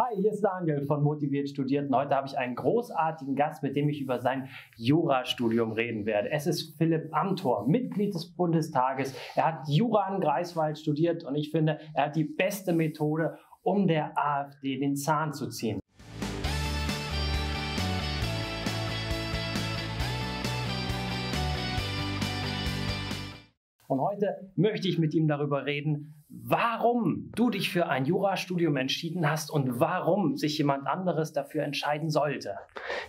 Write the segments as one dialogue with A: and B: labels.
A: Hi, hier ist Daniel von Motiviert Studierten. Heute habe ich einen großartigen Gast, mit dem ich über sein Jurastudium reden werde. Es ist Philipp Amthor, Mitglied des Bundestages. Er hat Jura in Greifswald studiert und ich finde, er hat die beste Methode, um der AfD den Zahn zu ziehen. Und heute möchte ich mit ihm darüber reden, warum du dich für ein Jurastudium entschieden hast und warum sich jemand anderes dafür entscheiden sollte.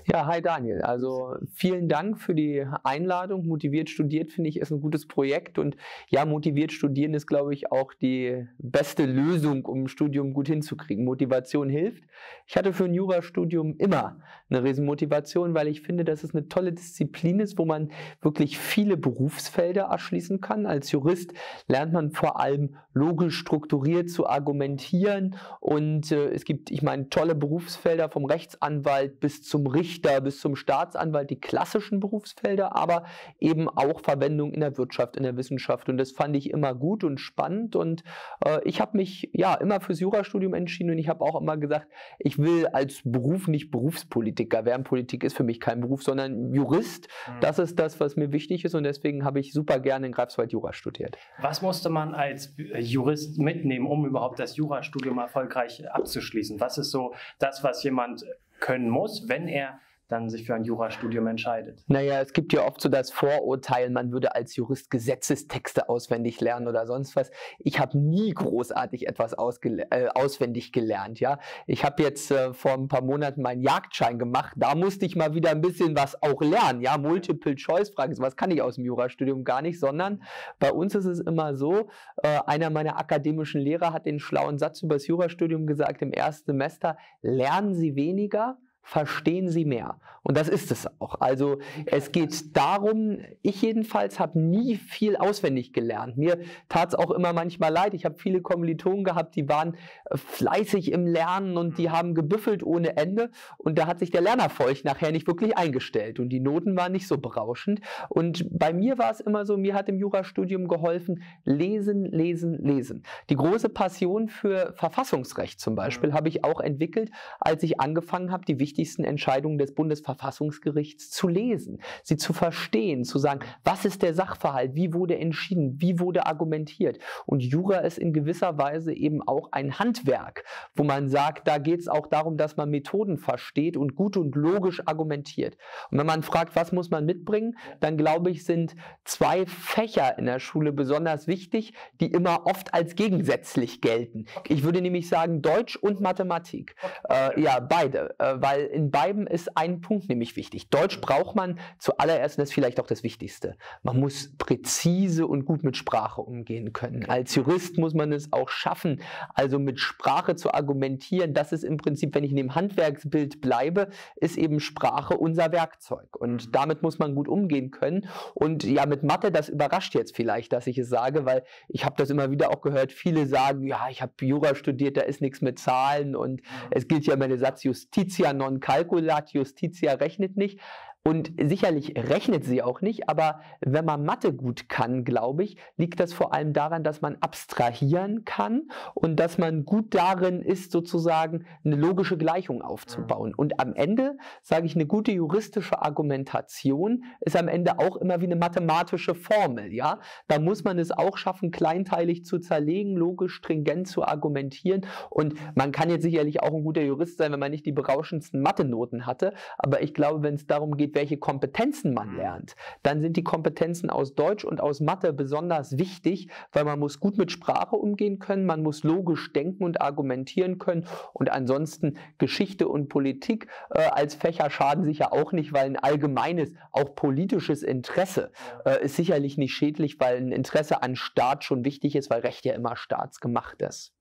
B: Ja, hi Daniel. Also vielen Dank für die Einladung. Motiviert studiert finde ich ist ein gutes Projekt und ja, motiviert studieren ist glaube ich auch die beste Lösung, um ein Studium gut hinzukriegen. Motivation hilft. Ich hatte für ein Jurastudium immer eine Riesenmotivation, weil ich finde, dass es eine tolle Disziplin ist, wo man wirklich viele Berufsfelder erschließen kann. Als Jurist lernt man vor allem logisch strukturiert zu argumentieren. Und äh, es gibt, ich meine, tolle Berufsfelder vom Rechtsanwalt bis zum Richter, bis zum Staatsanwalt, die klassischen Berufsfelder, aber eben auch Verwendung in der Wirtschaft, in der Wissenschaft. Und das fand ich immer gut und spannend. Und äh, ich habe mich ja immer fürs Jurastudium entschieden und ich habe auch immer gesagt, ich will als Beruf nicht Berufspolitiker werden. Politik ist für mich kein Beruf, sondern Jurist. Mhm. Das ist das, was mir wichtig ist. Und deswegen habe ich super gerne in Greifswald Jura studiert.
A: Was musste man als Jurist mitnehmen, um überhaupt das Jurastudium erfolgreich abzuschließen? Was ist so das, was jemand können muss, wenn er dann sich für ein Jurastudium entscheidet.
B: Naja, es gibt ja oft so das Vorurteil, man würde als Jurist Gesetzestexte auswendig lernen oder sonst was. Ich habe nie großartig etwas äh, auswendig gelernt. Ja, Ich habe jetzt äh, vor ein paar Monaten meinen Jagdschein gemacht. Da musste ich mal wieder ein bisschen was auch lernen. Ja, Multiple-Choice-Fragen, was kann ich aus dem Jurastudium gar nicht, sondern bei uns ist es immer so, äh, einer meiner akademischen Lehrer hat den schlauen Satz über das Jurastudium gesagt im ersten Semester, lernen Sie weniger, verstehen sie mehr. Und das ist es auch. Also es geht darum, ich jedenfalls habe nie viel auswendig gelernt. Mir tat es auch immer manchmal leid. Ich habe viele Kommilitonen gehabt, die waren äh, fleißig im Lernen und die haben gebüffelt ohne Ende. Und da hat sich der Lernerfolg nachher nicht wirklich eingestellt. Und die Noten waren nicht so berauschend. Und bei mir war es immer so, mir hat im Jurastudium geholfen, lesen, lesen, lesen. Die große Passion für Verfassungsrecht zum Beispiel habe ich auch entwickelt, als ich angefangen habe, die wichtigsten wichtigsten Entscheidungen des Bundesverfassungsgerichts zu lesen, sie zu verstehen, zu sagen, was ist der Sachverhalt, wie wurde entschieden, wie wurde argumentiert. Und Jura ist in gewisser Weise eben auch ein Handwerk, wo man sagt, da geht es auch darum, dass man Methoden versteht und gut und logisch argumentiert. Und wenn man fragt, was muss man mitbringen, dann glaube ich, sind zwei Fächer in der Schule besonders wichtig, die immer oft als gegensätzlich gelten. Ich würde nämlich sagen Deutsch und Mathematik. Äh, ja, beide, äh, weil in beiden ist ein Punkt nämlich wichtig. Deutsch braucht man zuallererst, und das ist vielleicht auch das Wichtigste, man muss präzise und gut mit Sprache umgehen können. Als Jurist muss man es auch schaffen, also mit Sprache zu argumentieren. Das ist im Prinzip, wenn ich in dem Handwerksbild bleibe, ist eben Sprache unser Werkzeug. Und mhm. damit muss man gut umgehen können. Und ja, mit Mathe, das überrascht jetzt vielleicht, dass ich es sage, weil ich habe das immer wieder auch gehört, viele sagen, ja, ich habe Jura studiert, da ist nichts mit Zahlen und mhm. es gilt ja immer der Satz Justitia non calculat justitia rechnet nicht. Und sicherlich rechnet sie auch nicht, aber wenn man Mathe gut kann, glaube ich, liegt das vor allem daran, dass man abstrahieren kann und dass man gut darin ist, sozusagen eine logische Gleichung aufzubauen. Und am Ende, sage ich, eine gute juristische Argumentation ist am Ende auch immer wie eine mathematische Formel. Ja, da muss man es auch schaffen, kleinteilig zu zerlegen, logisch stringent zu argumentieren. Und man kann jetzt sicherlich auch ein guter Jurist sein, wenn man nicht die berauschendsten Mathe-Noten hatte. Aber ich glaube, wenn es darum geht, welche Kompetenzen man mhm. lernt, dann sind die Kompetenzen aus Deutsch und aus Mathe besonders wichtig, weil man muss gut mit Sprache umgehen können, man muss logisch denken und argumentieren können und ansonsten Geschichte und Politik äh, als Fächer schaden sich ja auch nicht, weil ein allgemeines, auch politisches Interesse äh, ist sicherlich nicht schädlich, weil ein Interesse an Staat schon wichtig ist, weil Recht ja immer staatsgemacht ist.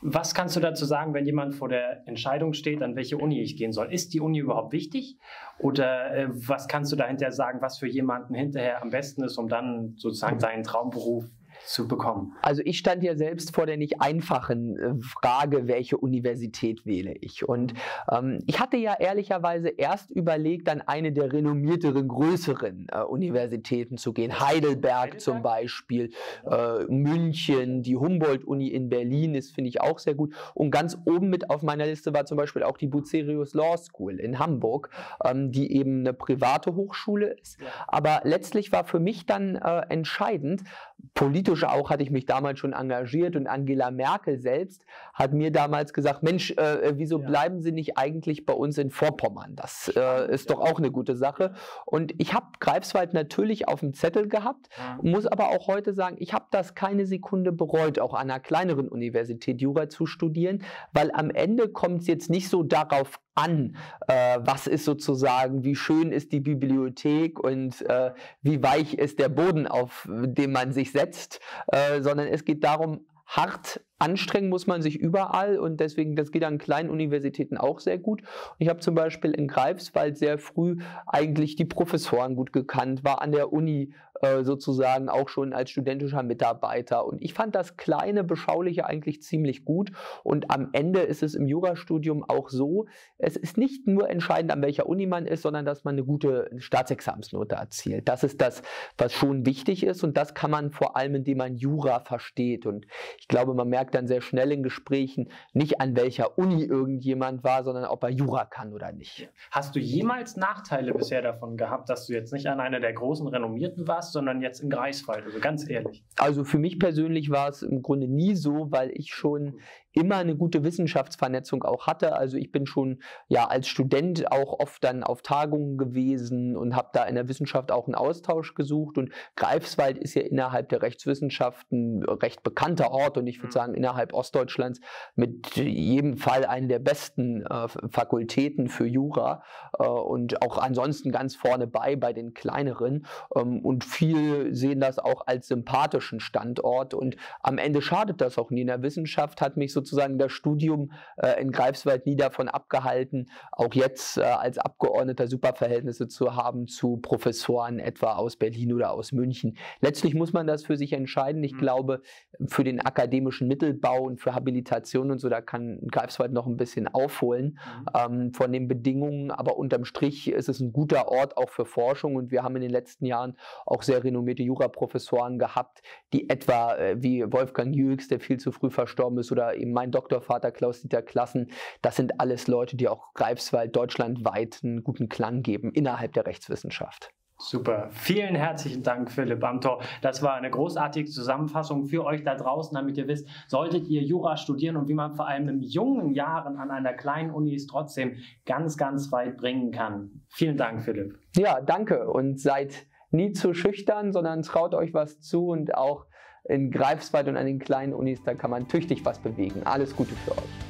A: Was kannst du dazu sagen, wenn jemand vor der Entscheidung steht, an welche Uni ich gehen soll? Ist die Uni überhaupt wichtig? Oder äh, was kannst du dahinter sagen, was für jemanden hinterher am besten ist, um dann sozusagen seinen Traumberuf zu bekommen?
B: Also ich stand ja selbst vor der nicht einfachen äh, Frage, welche Universität wähle ich. Und ähm, ich hatte ja ehrlicherweise erst überlegt, an eine der renommierteren, größeren äh, Universitäten zu gehen. Heidelberg, Heidelberg? zum Beispiel, äh, München, die Humboldt-Uni in Berlin ist, finde ich, auch sehr gut. Und ganz oben mit auf meiner Liste war zum Beispiel auch die Bucerius Law School in Hamburg, ähm, die eben eine private Hochschule ist. Aber letztlich war für mich dann äh, entscheidend, politisch auch hatte ich mich damals schon engagiert und Angela Merkel selbst hat mir damals gesagt, Mensch, äh, wieso ja. bleiben Sie nicht eigentlich bei uns in Vorpommern? Das äh, ist doch auch eine gute Sache. Und ich habe Greifswald natürlich auf dem Zettel gehabt, ja. muss aber auch heute sagen, ich habe das keine Sekunde bereut, auch an einer kleineren Universität Jura zu studieren, weil am Ende kommt es jetzt nicht so darauf an, äh, was ist sozusagen, wie schön ist die Bibliothek und äh, wie weich ist der Boden, auf dem man sich setzt, äh, sondern es geht darum, hart anstrengen muss man sich überall und deswegen, das geht an kleinen Universitäten auch sehr gut. Ich habe zum Beispiel in Greifswald sehr früh eigentlich die Professoren gut gekannt, war an der Uni äh, sozusagen auch schon als studentischer Mitarbeiter. Und ich fand das kleine, beschauliche eigentlich ziemlich gut. Und am Ende ist es im Jurastudium auch so, es ist nicht nur entscheidend, an welcher Uni man ist, sondern dass man eine gute Staatsexamensnote erzielt. Das ist das, was schon wichtig ist. Und das kann man vor allem, indem man Jura versteht. Und ich glaube, man merkt dann sehr schnell in Gesprächen nicht an welcher Uni irgendjemand war, sondern ob er Jura kann oder nicht.
A: Hast du jemals Nachteile bisher davon gehabt, dass du jetzt nicht an einer der großen Renommierten warst, sondern jetzt in Greifswald? Also ganz ehrlich.
B: Also für mich persönlich war es im Grunde nie so, weil ich schon immer eine gute Wissenschaftsvernetzung auch hatte. Also ich bin schon ja als Student auch oft dann auf Tagungen gewesen und habe da in der Wissenschaft auch einen Austausch gesucht. Und Greifswald ist ja innerhalb der Rechtswissenschaften ein recht bekannter Ort und ich würde mhm. sagen innerhalb Ostdeutschlands mit jedem Fall eine der besten äh, Fakultäten für Jura äh, und auch ansonsten ganz vorne bei bei den kleineren. Ähm, und viele sehen das auch als sympathischen Standort und am Ende schadet das auch nie. In der Wissenschaft hat mich sozusagen das Studium äh, in Greifswald nie davon abgehalten, auch jetzt äh, als Abgeordneter super Verhältnisse zu haben zu Professoren etwa aus Berlin oder aus München. Letztlich muss man das für sich entscheiden. Ich mhm. glaube, für den akademischen Mittelbau und für Habilitation und so, da kann Greifswald noch ein bisschen aufholen mhm. ähm, von den Bedingungen. Aber unterm Strich ist es ein guter Ort auch für Forschung und wir haben in den letzten Jahren auch sehr renommierte Juraprofessoren gehabt, die etwa äh, wie Wolfgang Jülks, der viel zu früh verstorben ist, oder eben mein Doktorvater Klaus-Dieter Klassen, das sind alles Leute, die auch Greifswald deutschlandweit einen guten Klang geben innerhalb der Rechtswissenschaft.
A: Super. Vielen herzlichen Dank, Philipp Amthor. Das war eine großartige Zusammenfassung für euch da draußen, damit ihr wisst, solltet ihr Jura studieren und wie man vor allem in jungen Jahren an einer kleinen Uni es trotzdem ganz, ganz weit bringen kann. Vielen Dank, Philipp.
B: Ja, danke und seid nie zu schüchtern, sondern traut euch was zu und auch in Greifswald und an den kleinen Unis, da kann man tüchtig was bewegen. Alles Gute für euch.